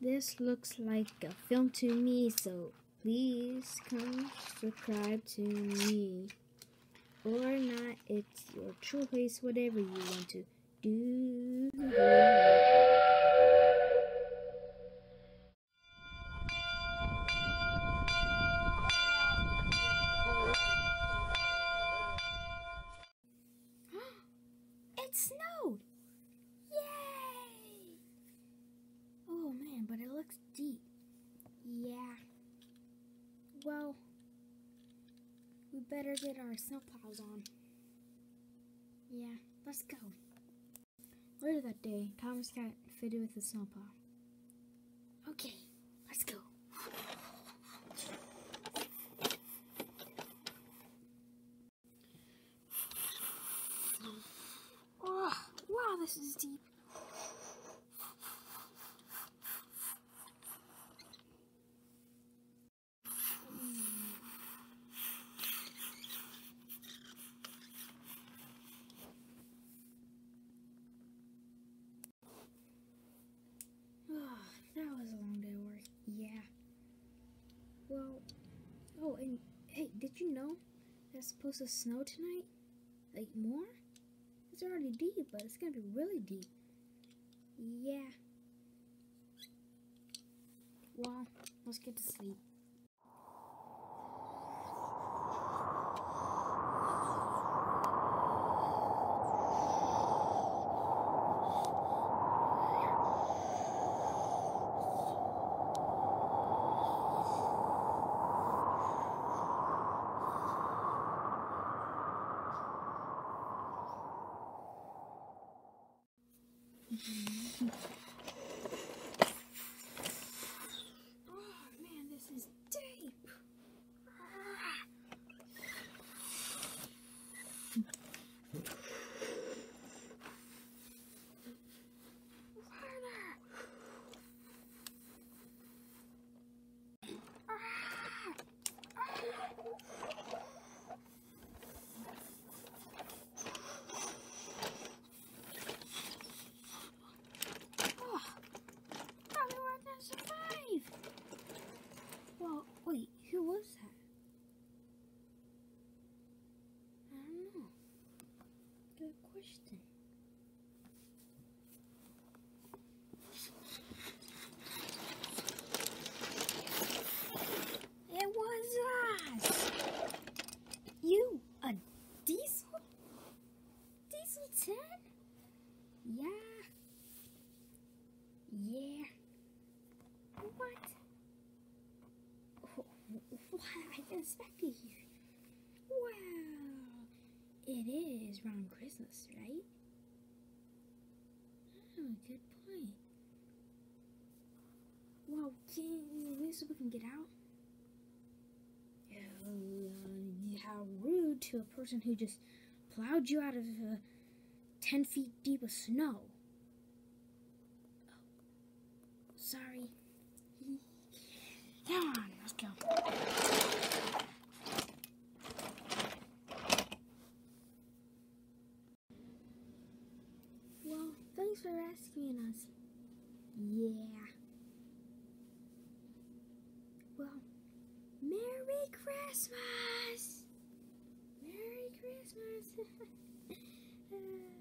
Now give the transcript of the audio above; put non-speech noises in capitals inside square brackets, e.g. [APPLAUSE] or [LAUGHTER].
This looks like a film to me, so please come subscribe to me. Or not, it's your choice, whatever you want to do. Looks deep. Yeah. Well, we better get our snowplows on. Yeah, let's go. Later that day, Thomas got fitted with a snowplow. Okay, let's go. Oh, wow, this is deep. Oh, that was a long day of work. Yeah. Well, oh, and hey, did you know that's supposed to snow tonight? Like more? It's already deep, but it's gonna be really deep. Yeah. Well, let's get to sleep. Oh [LAUGHS] man, this is deep. Oh, how we were gonna survive? Well, wait, who was that? I don't know. Good question. It was us! You, a diesel? Diesel 10? Yeah. Yeah. What? What? I expect you here. It is around Christmas, right? Oh, good point. Well, can wait so we can get out? Uh, how rude to a person who just plowed you out of uh, 10 feet deep of snow. Sorry. Come on, let's go. for rescuing us. Yeah. Well, Merry Christmas! Merry Christmas! [LAUGHS] uh.